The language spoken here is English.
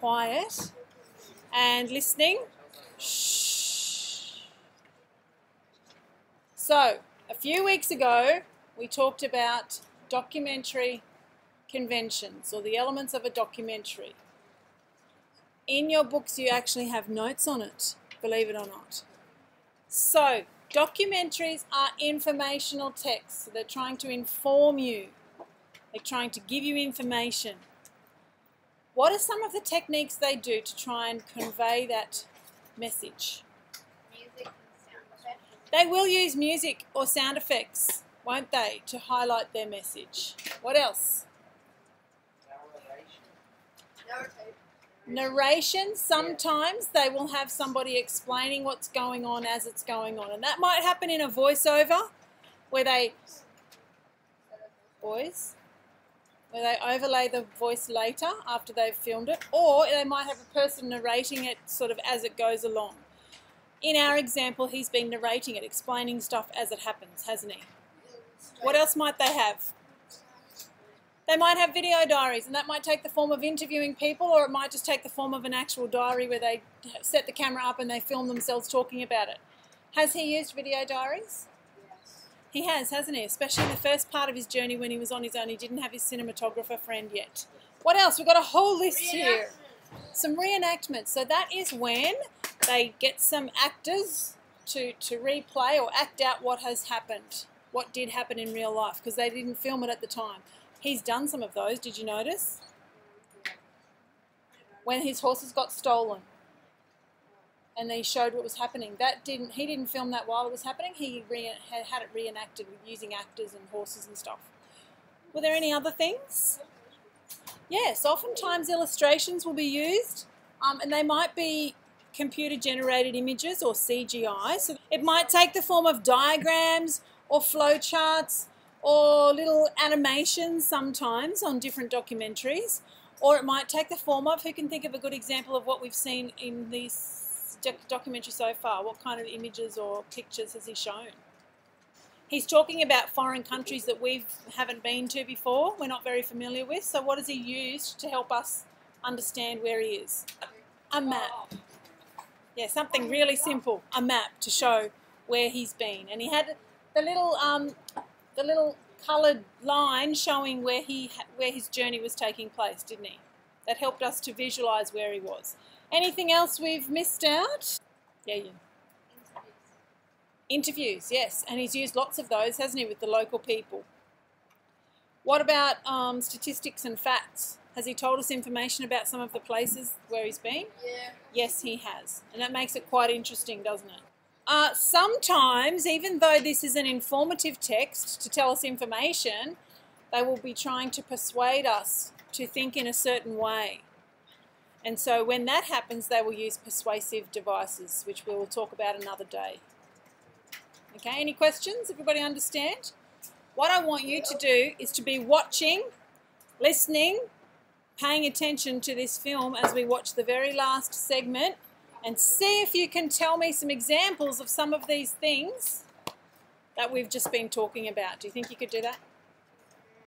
quiet and listening. Shh. So, a few weeks ago, we talked about documentary conventions or the elements of a documentary. In your books, you actually have notes on it, believe it or not. So, documentaries are informational texts. They're trying to inform you, they're trying to give you information. What are some of the techniques they do to try and convey that message? They will use music or sound effects, won't they, to highlight their message. What else? Narration, Narration. sometimes they will have somebody explaining what's going on as it's going on. And that might happen in a voiceover where they, boys, where they overlay the voice later after they've filmed it, or they might have a person narrating it sort of as it goes along. In our example, he's been narrating it, explaining stuff as it happens, hasn't he? What else might they have? They might have video diaries, and that might take the form of interviewing people, or it might just take the form of an actual diary where they set the camera up and they film themselves talking about it. Has he used video diaries? He has, hasn't he? Especially in the first part of his journey when he was on his own. He didn't have his cinematographer friend yet. What else? We've got a whole list here. Some reenactments. So that is when they get some actors to, to replay or act out what has happened, what did happen in real life, because they didn't film it at the time. He's done some of those, did you notice? When his horses got stolen and they showed what was happening. That didn't he didn't film that while it was happening. He re- had, it reenacted with using actors and horses and stuff. Were there any other things? Yes, oftentimes illustrations will be used, um, and they might be computer generated images or CGI. So it might take the form of diagrams or flowcharts or little animations sometimes on different documentaries, or it might take the form of who can think of a good example of what we've seen in this documentary so far? What kind of images or pictures has he shown? He's talking about foreign countries that we haven't been to before, we're not very familiar with. So, what has he used to help us understand where he is? A map. Yeah, something really simple a map to show where he's been. And he had the little, um, the little coloured line showing where, he, where his journey was taking place, didn't he? That helped us to visualise where he was. Anything else we've missed out? Yeah, yeah. Interviews, yes, and he's used lots of those, hasn't he, with the local people. What about um, statistics and facts? Has he told us information about some of the places where he's been? Yeah. Yes, he has. And that makes it quite interesting, doesn't it? Uh, sometimes, even though this is an informative text to tell us information, they will be trying to persuade us to think in a certain way. And so when that happens, they will use persuasive devices, which we will talk about another day. Okay, any questions? Everybody understand? What I want you to do is to be watching, listening, paying attention to this film as we watch the very last segment and see if you can tell me some examples of some of these things that we've just been talking about. Do you think you could do that?